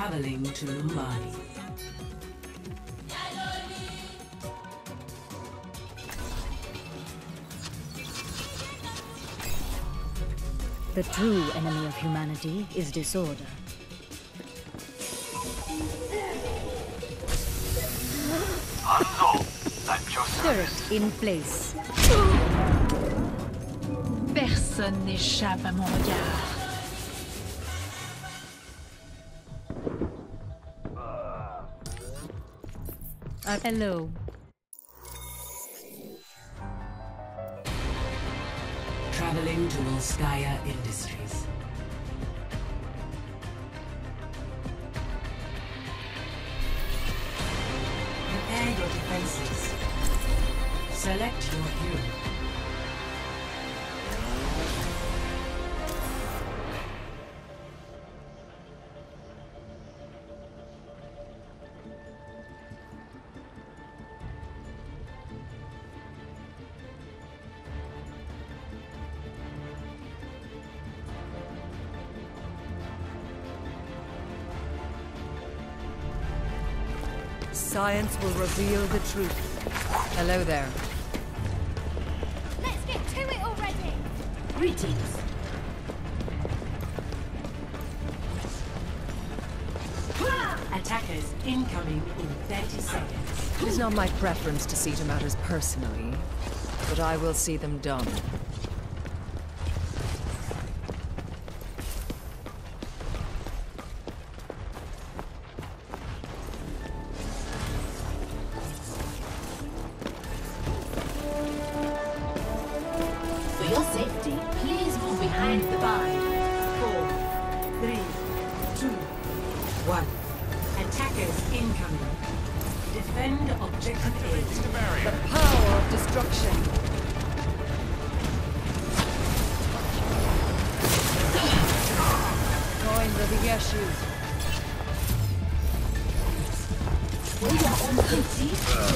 Traveling to Numbani. The true enemy of humanity is disorder. Hanzo, at your Turret in place. Personne n'échappe à mon regard. Uh, hello. Traveling to Volskaya Industries. Will reveal the truth. Hello there. Let's get to it already! Greetings. Attackers incoming in 30 seconds. It is not my preference to see to matters personally, but I will see them done. Are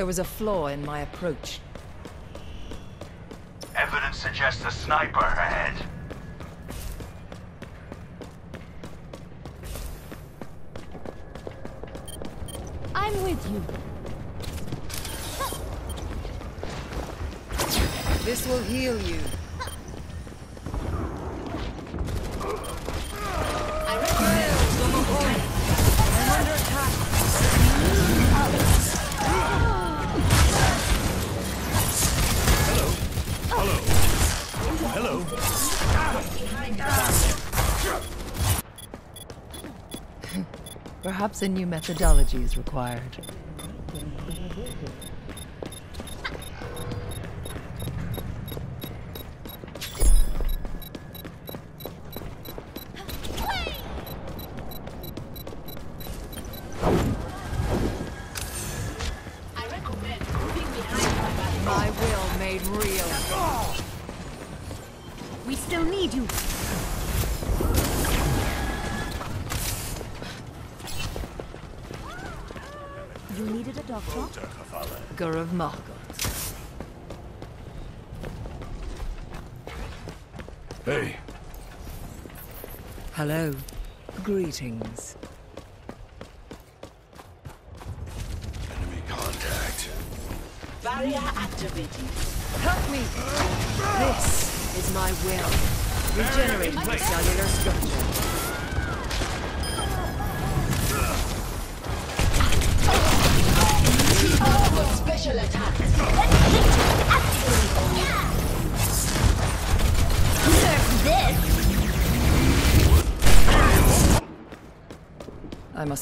There was a flaw in my approach. Perhaps a new methodology is required. Greetings. enemy contact. Barrier activated. Help me! This is my will. Regenerating cellular structure.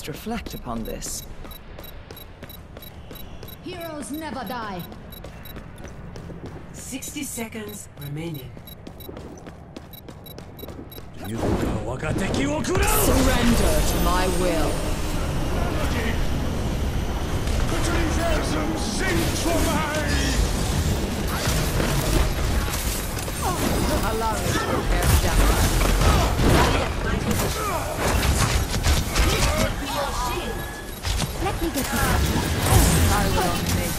Must reflect upon this. Heroes never die. 60 seconds remaining. You go, Ogateki Wokuru! Surrender to my will. Allow me Let me get you. I will make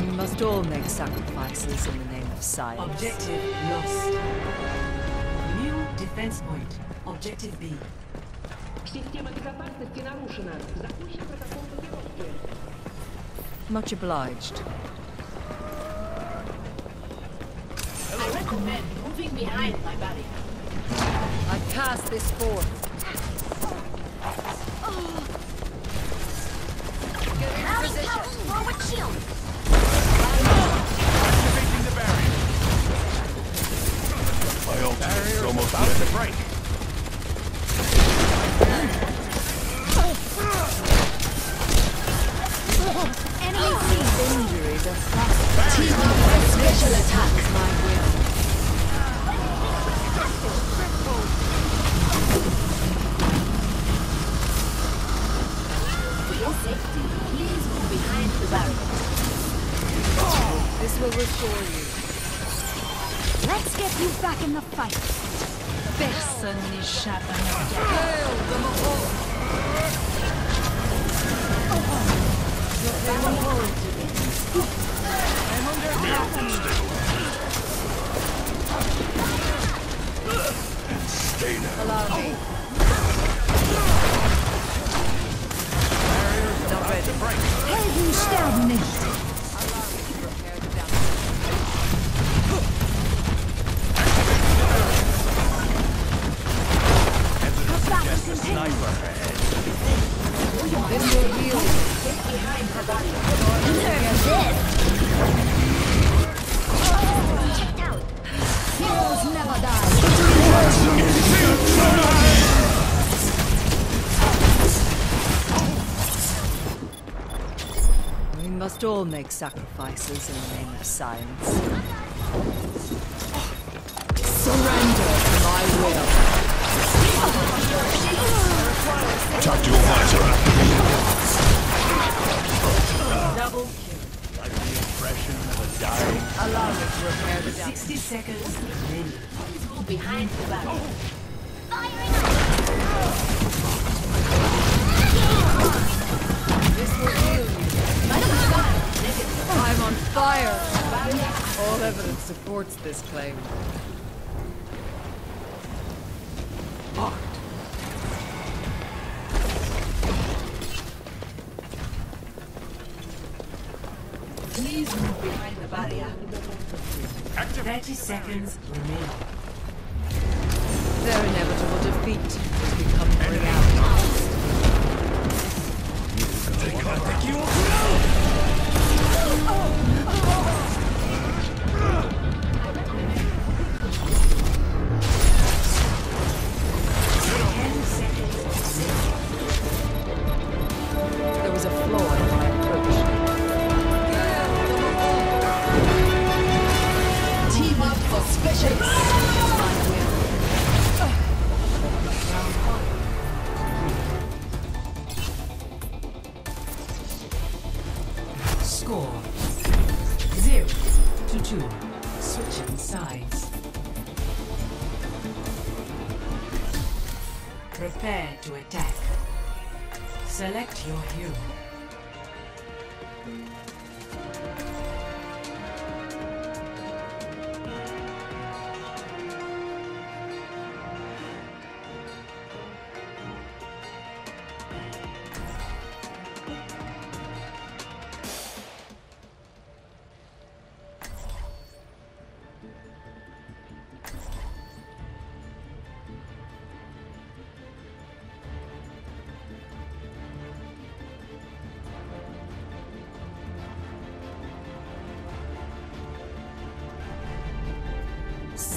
We must all make sacrifices in the name of science. Objective lost. New defense point. Objective B. Система безопасности нарушена. Запущен протокол блокировки. Much obliged. I recommend moving behind my barrier. I cast this forth. Make sacrifices in the name of science. Surrender to my will. Talk to your visor. Double kill. Like the impression of a dying. Allow me to repair the damage. 60 seconds remaining. Please move behind the barrier. Supports this claim. Please move behind the barrier. 30 seconds remaining.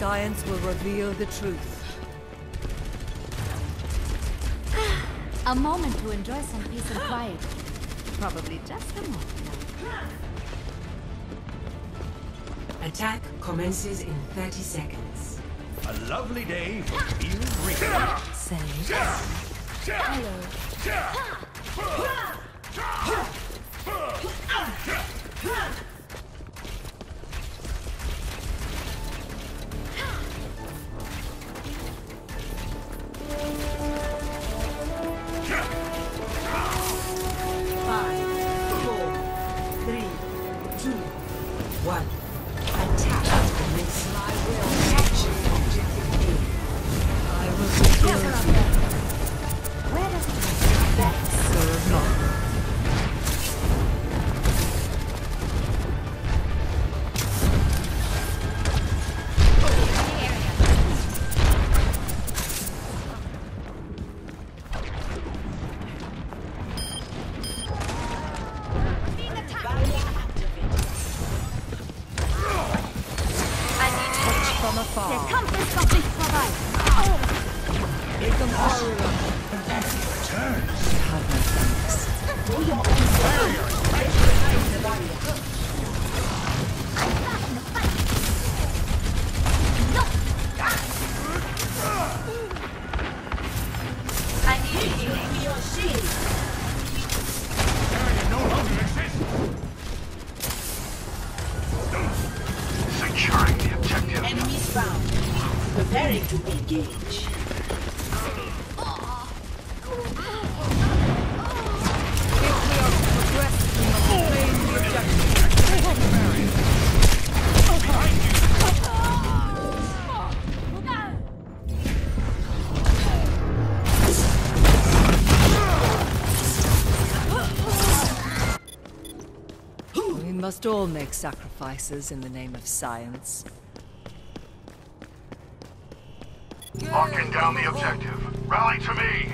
Science will reveal the truth. A moment to enjoy some peace and quiet. Probably just a moment. Attack commences in 30 seconds. A lovely day for field research. Say, must all make sacrifices in the name of science. Locking down the objective. Rally to me.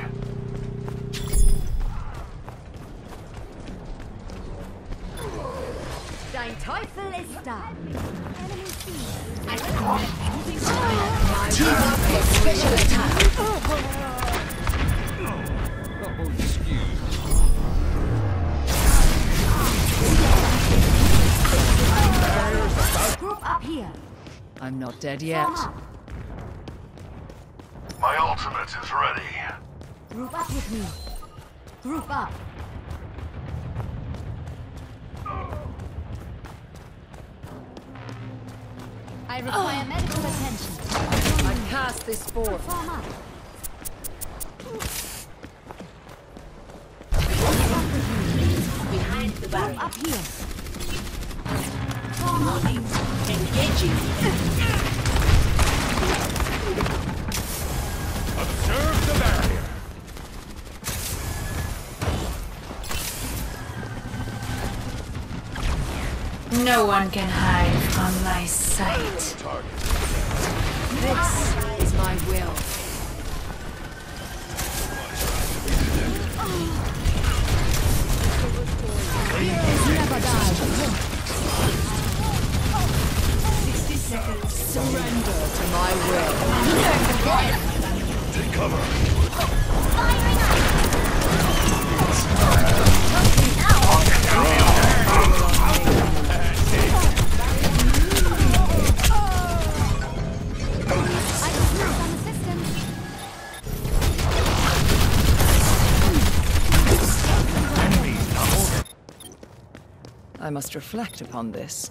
Dein Teufel ist da. Enemy Group up here. I'm not dead yet. My ultimate is ready. Group up with me. Group up. I require medical attention. I cast this forth. Form up. Behind the barrier. Up here. Engaging. Observe the barrier. No one can hide from my sight. This is my will. Surrender to my will. Take cover. I just need some assistance. I must reflect upon this.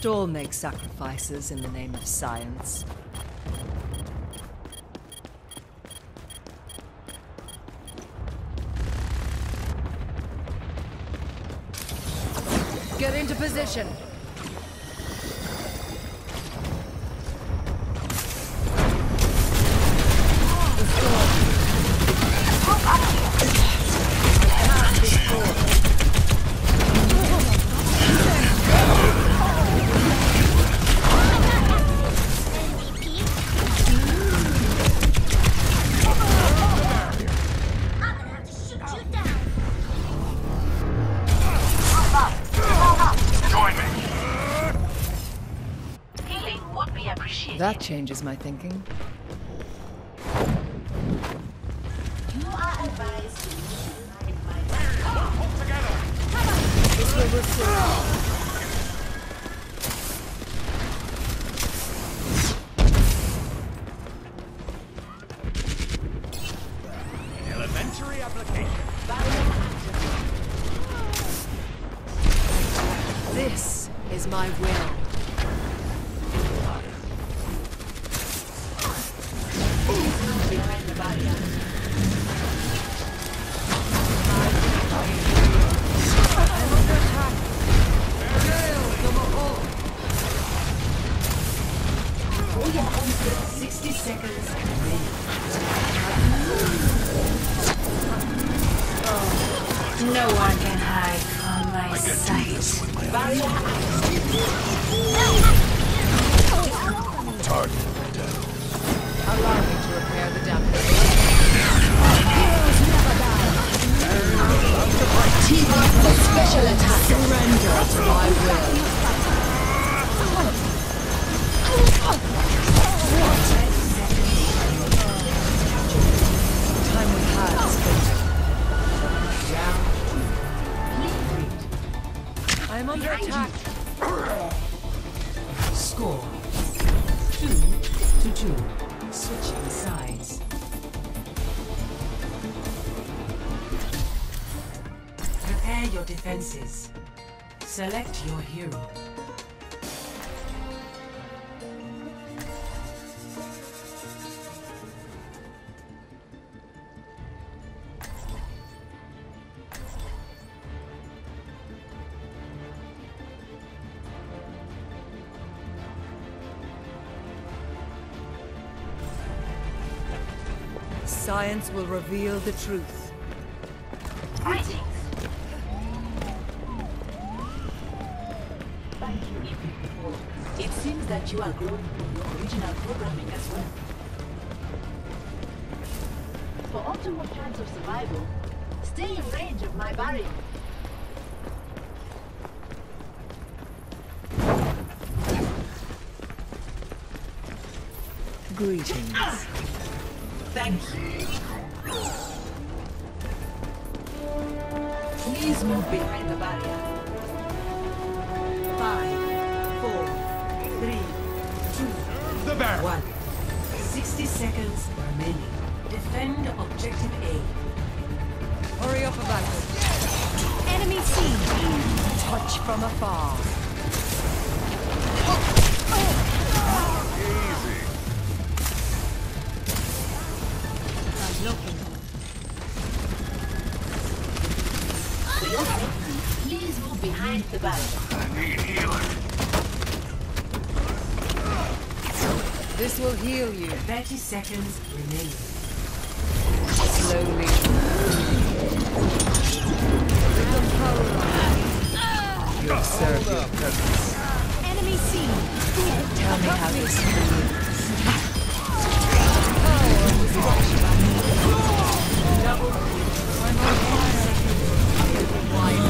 Must all make sacrifices in the name of science. Get into position! Changes my thinking. Select your hero. Science will reveal the truth. You are growing your original programming as well. For optimal chance of survival, stay in range of my barrier. Greetings. Ah! Thank you. One. Sixty seconds remaining. Defend objective A. Hurry up about it. Enemy seen. Touch from afar. I'm looking. For your please move behind the barrier. I need healing. This will heal you. Thirty seconds remaining. Slowly. You observe your purpose. Enemy seen. Tell me how this feels. Why they are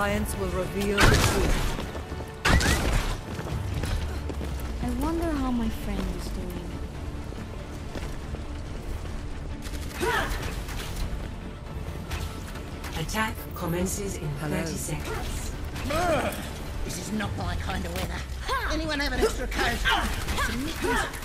Science will reveal the truth. I wonder how my friend is doing. Attack commences in Hello. 30 seconds. Ah. This is not my kind of weather. Anyone have an extra coat? Some mittens?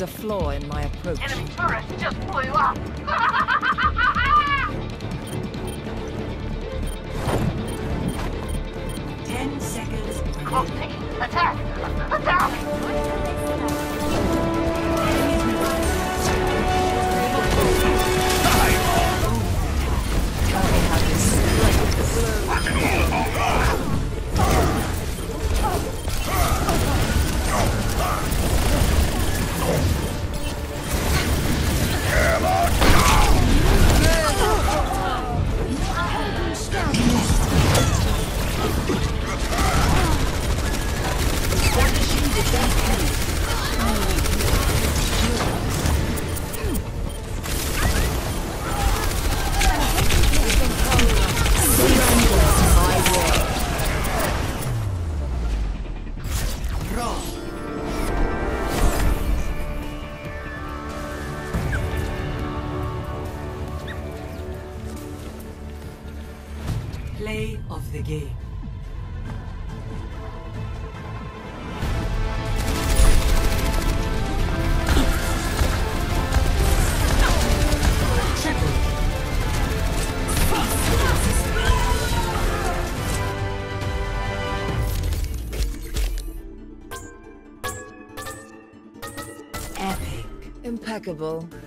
Was a flaw in my approach. Enemy turret just blew up. Ten seconds Close remaining. Attack. Attack. Play Impeccable.